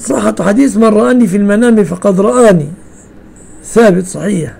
صحة حديث من رآني في المنام فقد رآني. ثابت صحيح.